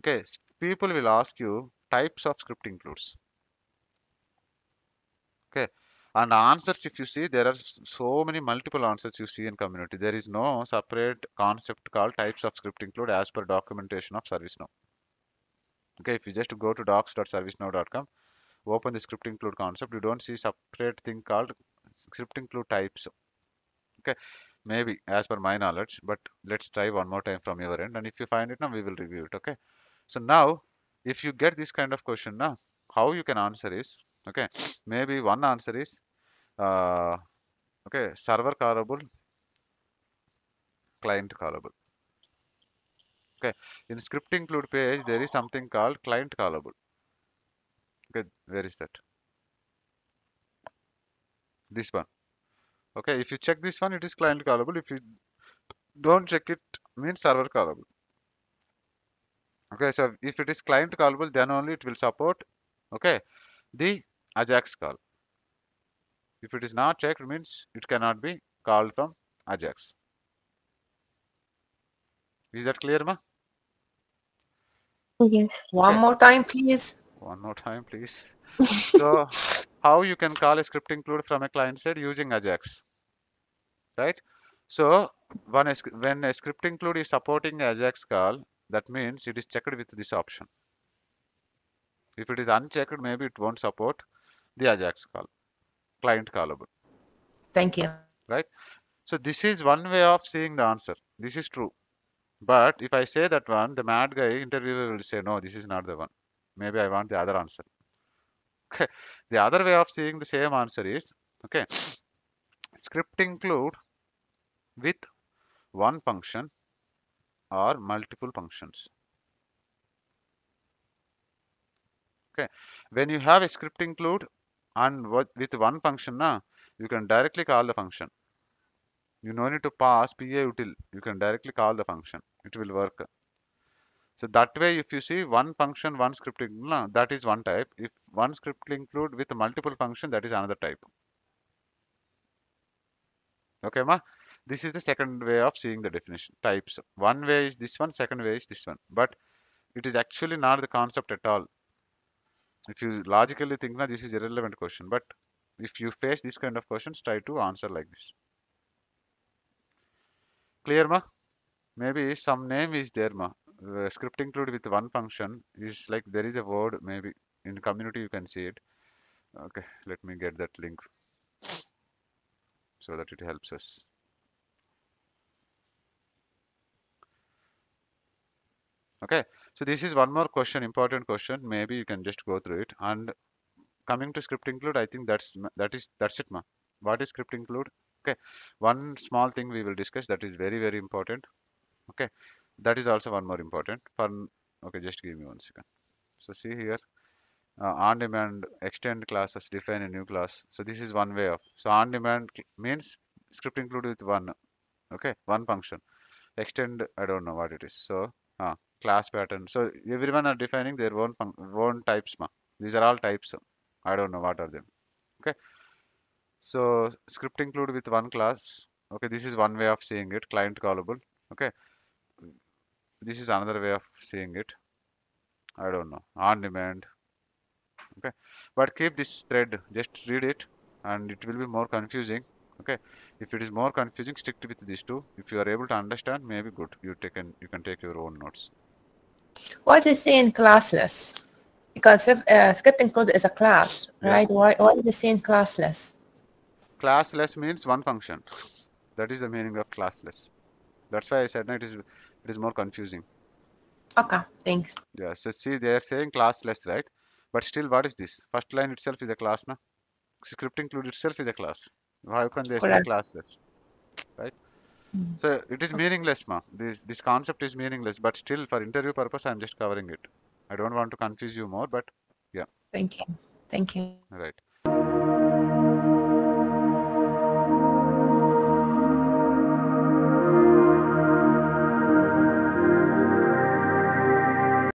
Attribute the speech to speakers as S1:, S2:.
S1: Okay, people will ask you types of script includes. Okay, and answers if you see there are so many multiple answers you see in community. There is no separate concept called types of script include as per documentation of ServiceNow. Okay, if you just go to docs.servicenow.com, open the script include concept, you don't see separate thing called script include types. Okay, maybe as per my knowledge, but let's try one more time from your end. And if you find it now, we will review it. Okay. So now, if you get this kind of question now, how you can answer is okay. Maybe one answer is uh, okay server callable, client callable. Okay. In script include page, there is something called client callable. Okay, where is that? This one. Okay, if you check this one, it is client callable. If you don't check it, means server callable. Okay, so if it is client callable, then only it will support okay the Ajax call. If it is not checked, means it cannot be called from Ajax. Is that clear, ma?
S2: Yes.
S3: One
S1: Okay.
S3: more time, please.
S1: One more time, please. So, how you can call a script include from a client side using Ajax, right? So, when a, sc- when a script include is supporting Ajax call, that means it is checked with this option. If it is unchecked, maybe it won't support the Ajax call, client callable.
S3: Thank you. Right?
S1: So this is one way of seeing the answer. This is true. But if I say that one, the mad guy interviewer will say, no, this is not the one. Maybe I want the other answer. Okay. The other way of seeing the same answer is, okay, script include with one function or multiple functions. Okay. When you have a script include and with one function, na, you can directly call the function. You no need to pass PA util. You can directly call the function. It will work. So that way, if you see one function, one script, include, that is one type. If one script include with multiple function, that is another type. Okay, ma? This is the second way of seeing the definition. Types. One way is this one, second way is this one. But it is actually not the concept at all. If you logically think, na, this is irrelevant question. But if you face this kind of questions, try to answer like this. Clear, ma? Maybe some name is there, ma. Uh, script include with one function is like there is a word maybe in community you can see it. Okay, let me get that link so that it helps us. Okay, so this is one more question, important question. Maybe you can just go through it. And coming to script include, I think that's that is that's it, ma. What is script include? Okay, one small thing we will discuss that is very very important. Okay, that is also one more important. For okay, just give me one second. So see here, uh, on demand extend classes define a new class. So this is one way of. So on demand means script include with one. Okay, one function. Extend, I don't know what it is. So uh, class pattern. So everyone are defining their own own types. Ma. These are all types. I don't know what are them. Okay. So script include with one class. Okay, this is one way of seeing it. Client callable. Okay. This is another way of seeing it. I don't know. On demand. Okay. But keep this thread. Just read it, and it will be more confusing. Okay. If it is more confusing, stick with these two. If you are able to understand, maybe good. You take an, you can take your own notes.
S3: What is saying classless? Because uh, script include is a class,
S1: Yeah.
S3: right? Why, why is it saying classless?
S1: Classless means one function. That is the meaning of classless. That's why I said no, it is it is more confusing.
S3: Okay, thanks.
S1: Yeah. So see, they are saying classless, right? But still, what is this? First line itself is a class, no? Script include itself is a class. How can they say classless? Right?
S3: Mm.
S1: So it is meaningless, ma. This this concept is meaningless, but still for interview purpose, I'm just covering it. I don't want to confuse you more, but yeah.
S3: Thank you. Thank you.
S1: right.